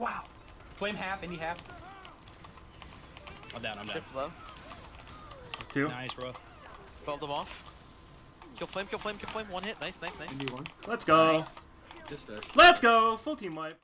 Wow. Flame half, any half. I'm down, I'm down. Shift low. Two. Nice, bro. 12 them off. Kill flame, kill flame, kill flame. One hit. Nice, nice, nice. Indy one. Let's go. Nice. Let's go. Full team wipe.